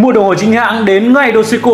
Mua đồng hồ chính hãng đến ngay Doseco